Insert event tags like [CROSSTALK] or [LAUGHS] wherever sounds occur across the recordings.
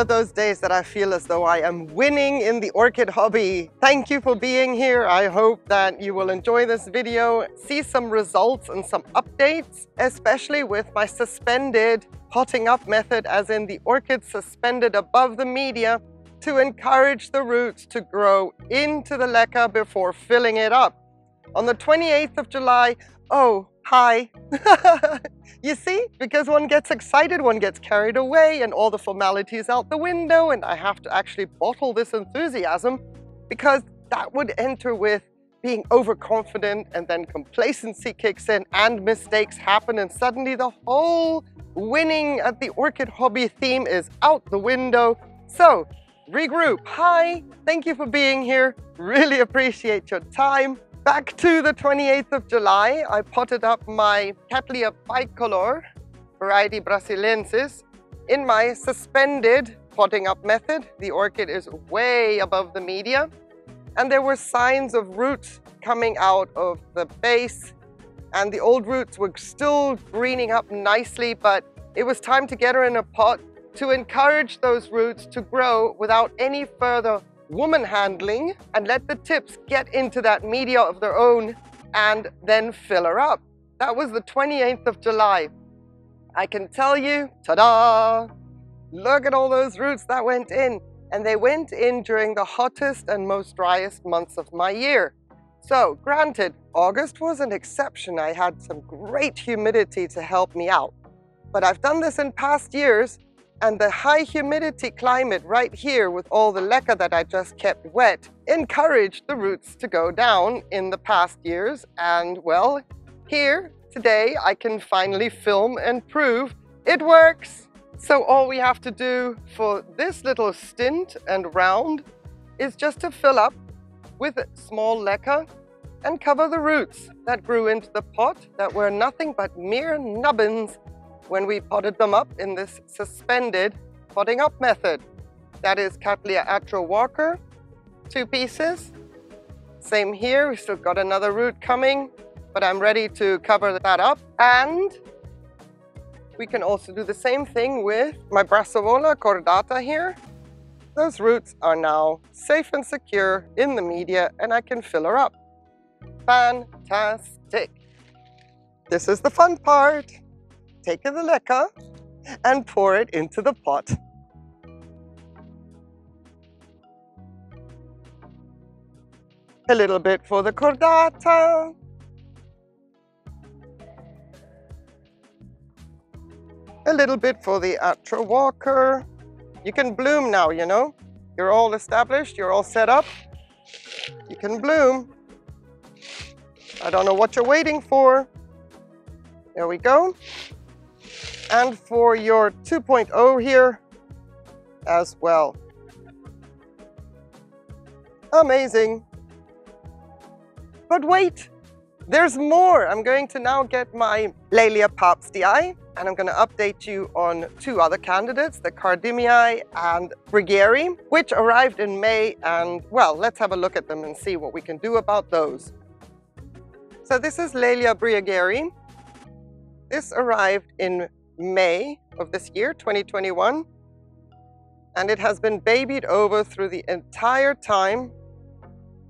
of those days that I feel as though I am winning in the orchid hobby. Thank you for being here. I hope that you will enjoy this video, see some results and some updates, especially with my suspended potting up method, as in the orchid suspended above the media to encourage the roots to grow into the leca before filling it up. On the 28th of July, oh, hi. [LAUGHS] you see, because one gets excited, one gets carried away and all the formalities out the window and I have to actually bottle this enthusiasm because that would enter with being overconfident and then complacency kicks in and mistakes happen and suddenly the whole winning at the orchid hobby theme is out the window. So regroup. Hi, thank you for being here. Really appreciate your time. Back to the 28th of July, I potted up my Cattleya bicolor variety brasiliensis in my suspended potting up method. The orchid is way above the media and there were signs of roots coming out of the base and the old roots were still greening up nicely but it was time to get her in a pot to encourage those roots to grow without any further woman handling and let the tips get into that media of their own and then fill her up. That was the 28th of July. I can tell you, ta-da! Look at all those roots that went in. And they went in during the hottest and most driest months of my year. So granted, August was an exception. I had some great humidity to help me out. But I've done this in past years and the high humidity climate right here with all the leca that I just kept wet encouraged the roots to go down in the past years. And well, here today I can finally film and prove it works. So all we have to do for this little stint and round is just to fill up with small leca and cover the roots that grew into the pot that were nothing but mere nubbins when we potted them up in this suspended potting up method. That is Cattleya Atro Walker, two pieces. Same here, we still got another root coming, but I'm ready to cover that up. And we can also do the same thing with my Brassavola cordata here. Those roots are now safe and secure in the media and I can fill her up. Fantastic. This is the fun part take the leca and pour it into the pot. A little bit for the cordata. A little bit for the Atro Walker. You can bloom now, you know. You're all established, you're all set up. You can bloom. I don't know what you're waiting for. There we go. And for your 2.0 here as well. Amazing. But wait, there's more. I'm going to now get my Laelia pabstii and I'm going to update you on two other candidates, the Cardimii and Briegeri, which arrived in May. And well, let's have a look at them and see what we can do about those. So this is Laelia Briegeri. This arrived in May of this year, 2021. And it has been babied over through the entire time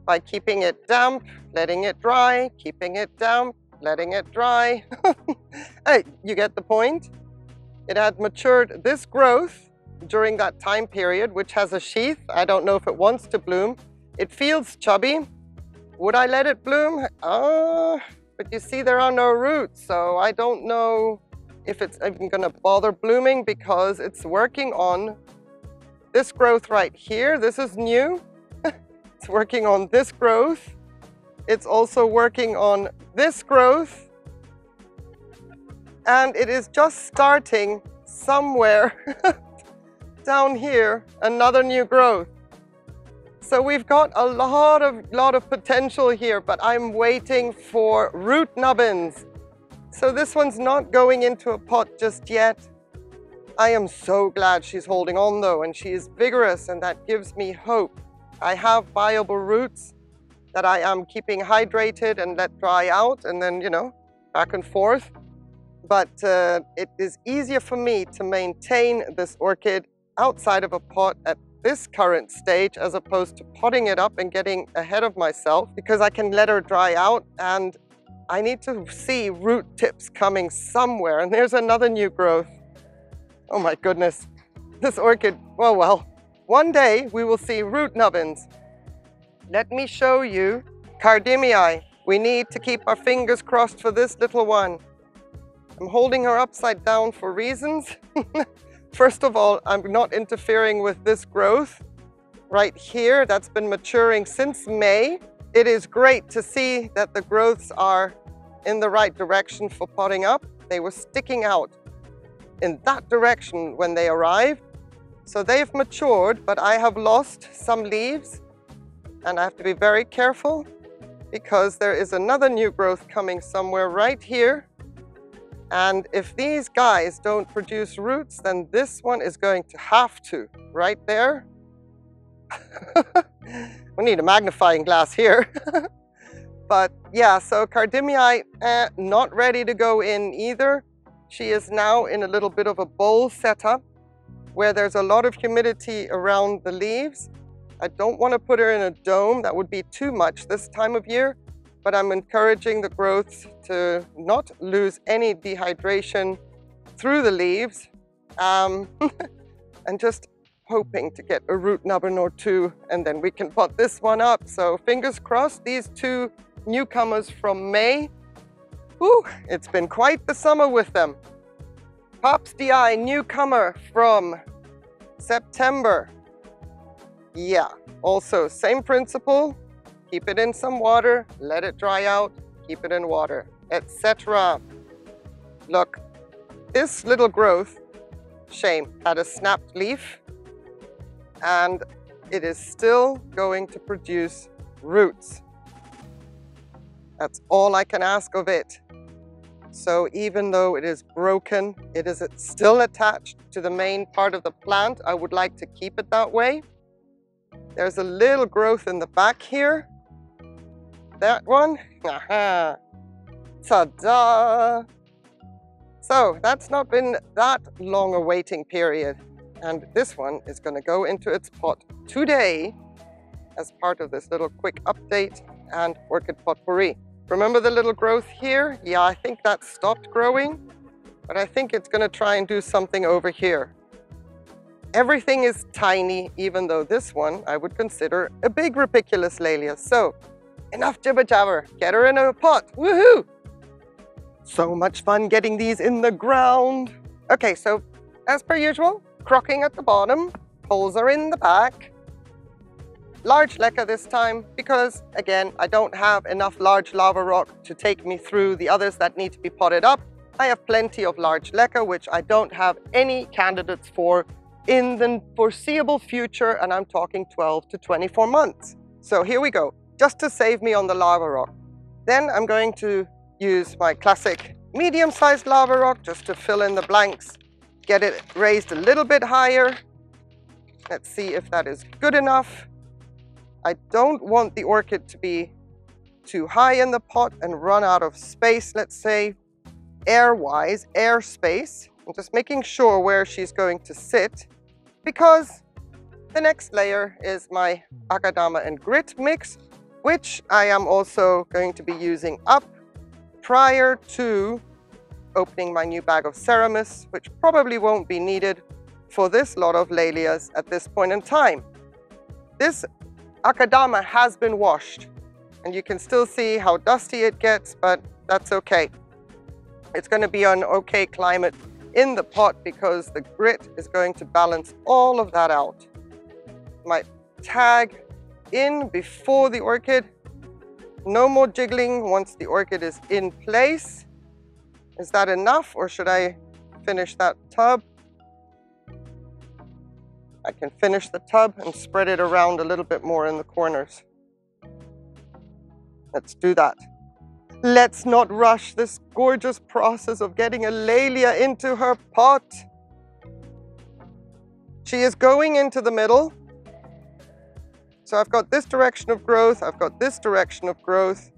by keeping it damp, letting it dry, keeping it damp, letting it dry. [LAUGHS] hey, you get the point? It had matured this growth during that time period, which has a sheath. I don't know if it wants to bloom. It feels chubby. Would I let it bloom? Uh, but you see, there are no roots, so I don't know if it's even going to bother blooming because it's working on this growth right here. This is new. [LAUGHS] it's working on this growth. It's also working on this growth. And it is just starting somewhere [LAUGHS] down here, another new growth. So we've got a lot of, lot of potential here, but I'm waiting for root nubbins so this one's not going into a pot just yet. I am so glad she's holding on though, and she is vigorous, and that gives me hope. I have viable roots that I am keeping hydrated and let dry out, and then, you know, back and forth. But uh, it is easier for me to maintain this orchid outside of a pot at this current stage as opposed to potting it up and getting ahead of myself because I can let her dry out and I need to see root tips coming somewhere. And there's another new growth. Oh my goodness. This orchid, well, well, one day we will see root nubbins. Let me show you Cardimii. We need to keep our fingers crossed for this little one. I'm holding her upside down for reasons. [LAUGHS] First of all, I'm not interfering with this growth right here that's been maturing since May. It is great to see that the growths are in the right direction for potting up. They were sticking out in that direction when they arrived. So they've matured, but I have lost some leaves and I have to be very careful because there is another new growth coming somewhere right here and if these guys don't produce roots, then this one is going to have to, right there. [LAUGHS] we need a magnifying glass here. [LAUGHS] but yeah, so Cardimii, eh, not ready to go in either. She is now in a little bit of a bowl setup where there's a lot of humidity around the leaves. I don't want to put her in a dome. That would be too much this time of year but I'm encouraging the growth to not lose any dehydration through the leaves um, [LAUGHS] and just hoping to get a root nubbin or two and then we can pot this one up. So fingers crossed, these two newcomers from May. Whew, it's been quite the summer with them. Pabstii newcomer from September. Yeah, also same principle, Keep it in some water, let it dry out, keep it in water, etc. Look, this little growth, shame, had a snapped leaf and it is still going to produce roots. That's all I can ask of it. So even though it is broken, it is still attached to the main part of the plant. I would like to keep it that way. There's a little growth in the back here that one. Ta-da! So that's not been that long a waiting period. And this one is going to go into its pot today as part of this little quick update and orchid potpourri. Remember the little growth here? Yeah, I think that stopped growing, but I think it's going to try and do something over here. Everything is tiny, even though this one I would consider a big Rupicolous Laelia. So Enough jibber jabber. Get her in a pot. Woohoo! So much fun getting these in the ground. Okay, so as per usual, crocking at the bottom, poles are in the back. Large leca this time because, again, I don't have enough large lava rock to take me through the others that need to be potted up. I have plenty of large leca, which I don't have any candidates for in the foreseeable future, and I'm talking 12 to 24 months. So here we go just to save me on the lava rock. Then I'm going to use my classic medium-sized lava rock just to fill in the blanks, get it raised a little bit higher. Let's see if that is good enough. I don't want the orchid to be too high in the pot and run out of space, let's say, air-wise, air space. I'm just making sure where she's going to sit because the next layer is my Akadama and Grit mix, which I am also going to be using up prior to opening my new bag of Ceramis, which probably won't be needed for this lot of Laelias at this point in time. This Akadama has been washed, and you can still see how dusty it gets, but that's okay. It's going to be an okay climate in the pot because the grit is going to balance all of that out. My tag in before the orchid. No more jiggling once the orchid is in place. Is that enough or should I finish that tub? I can finish the tub and spread it around a little bit more in the corners. Let's do that. Let's not rush this gorgeous process of getting a Laelia into her pot. She is going into the middle. So I've got this direction of growth, I've got this direction of growth.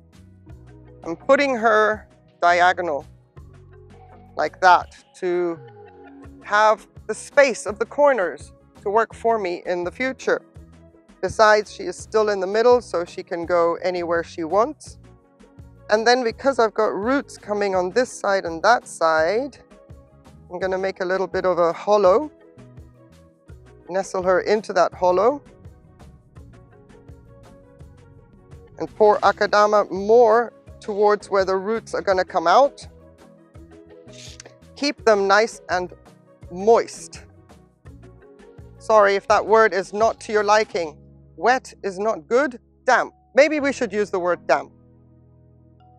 I'm putting her diagonal like that to have the space of the corners to work for me in the future. Besides, she is still in the middle, so she can go anywhere she wants. And then because I've got roots coming on this side and that side, I'm gonna make a little bit of a hollow. Nestle her into that hollow. And pour Akadama more towards where the roots are gonna come out. Keep them nice and moist. Sorry if that word is not to your liking. Wet is not good, damp. Maybe we should use the word damp.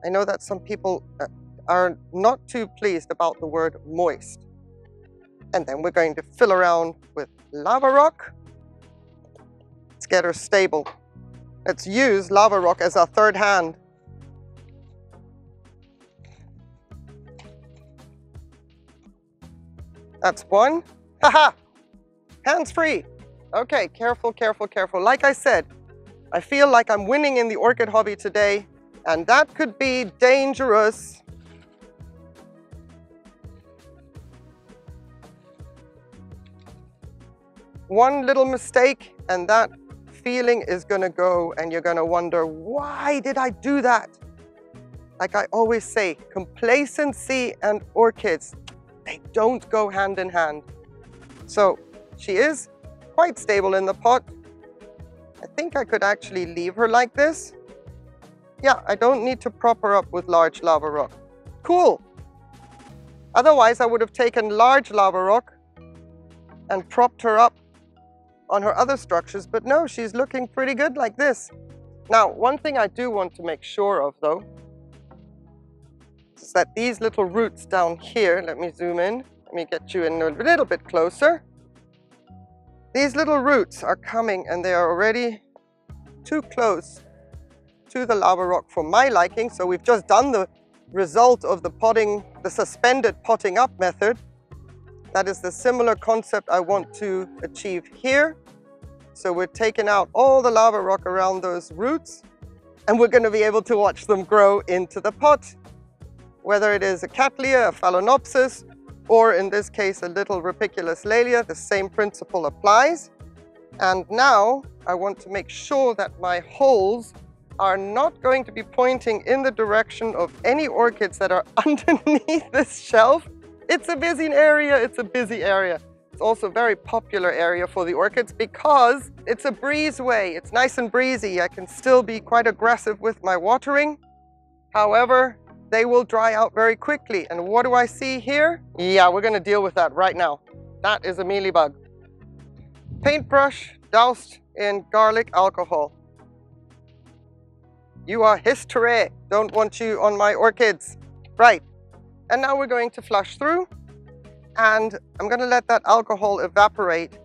I know that some people uh, are not too pleased about the word moist. And then we're going to fill around with lava rock. Let's get her stable. Let's use lava rock as our third hand. That's one. Haha! Hands free. Okay, careful, careful, careful. Like I said, I feel like I'm winning in the orchid hobby today, and that could be dangerous. One little mistake, and that feeling is gonna go, and you're gonna wonder, why did I do that? Like I always say, complacency and orchids, they don't go hand in hand. So she is quite stable in the pot. I think I could actually leave her like this. Yeah, I don't need to prop her up with large lava rock. Cool. Otherwise, I would have taken large lava rock and propped her up on her other structures, but no, she's looking pretty good like this. Now, one thing I do want to make sure of though, is that these little roots down here, let me zoom in, let me get you in a little bit closer. These little roots are coming and they are already too close to the lava rock for my liking. So we've just done the result of the potting, the suspended potting up method. That is the similar concept I want to achieve here. So we're taking out all the lava rock around those roots and we're going to be able to watch them grow into the pot. Whether it is a Cattleya, a Phalaenopsis, or in this case a little Rupicolous laelia, the same principle applies. And now I want to make sure that my holes are not going to be pointing in the direction of any orchids that are [LAUGHS] underneath this shelf. It's a busy area, it's a busy area. It's also a very popular area for the orchids because it's a breezeway. It's nice and breezy. I can still be quite aggressive with my watering. However, they will dry out very quickly. And what do I see here? Yeah, we're gonna deal with that right now. That is a mealybug. Paintbrush doused in garlic alcohol. You are history. Don't want you on my orchids. Right. And now we're going to flush through and I'm gonna let that alcohol evaporate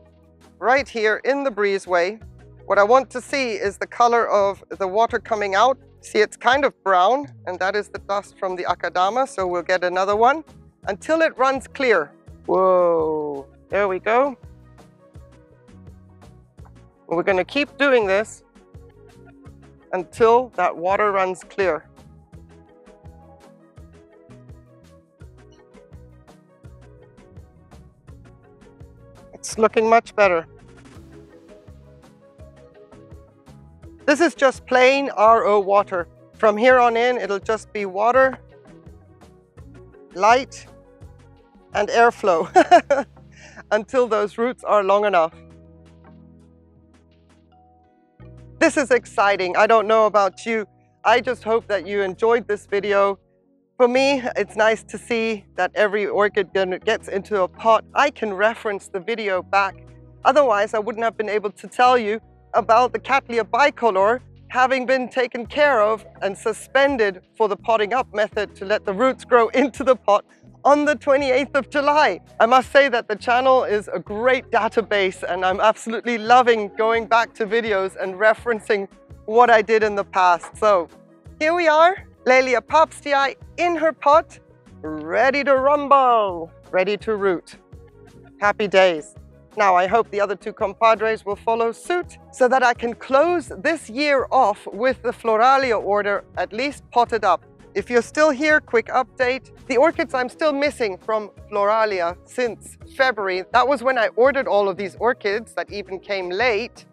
right here in the breezeway. What I want to see is the color of the water coming out See, it's kind of brown, and that is the dust from the Akadama, so we'll get another one until it runs clear. Whoa, there we go. We're gonna keep doing this until that water runs clear. It's looking much better. This is just plain RO water. From here on in, it'll just be water, light, and airflow [LAUGHS] until those roots are long enough. This is exciting. I don't know about you. I just hope that you enjoyed this video. For me, it's nice to see that every orchid gets into a pot. I can reference the video back. Otherwise, I wouldn't have been able to tell you about the Cattleya bicolor having been taken care of and suspended for the potting up method to let the roots grow [LAUGHS] into the pot on the 28th of July. I must say that the channel is a great database and I'm absolutely loving going back to videos and referencing what I did in the past. So here we are, Laelia Pabstii in her pot, ready to rumble, ready to root. Happy days. Now, I hope the other two compadres will follow suit so that I can close this year off with the Floralia order at least potted up. if you're still here, quick update. The orchids I'm still missing from Floralia since February. That was when I ordered all of these orchids that even came late.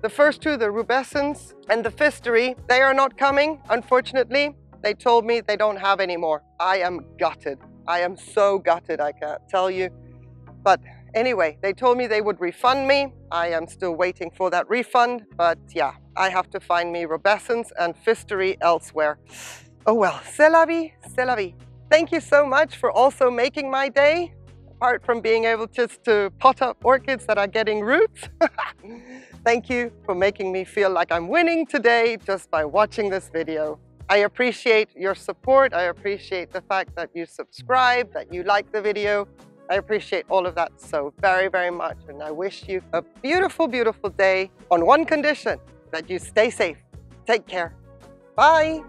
The first two, the rubescens and the fistery, they are not coming, unfortunately. They told me they don't have any more. I am gutted. I am so gutted, I can't tell you. But anyway, they told me they would refund me. I am still waiting for that refund, but yeah, I have to find me rubescens and fistery elsewhere. Oh well, c'est la vie, c'est la vie. Thank you so much for also making my day, apart from being able just to pot up orchids that are getting roots. [LAUGHS] Thank you for making me feel like I'm winning today just by watching this video. I appreciate your support. I appreciate the fact that you subscribe, that you like the video. I appreciate all of that so very, very much. And I wish you a beautiful, beautiful day on one condition, that you stay safe. Take care. Bye.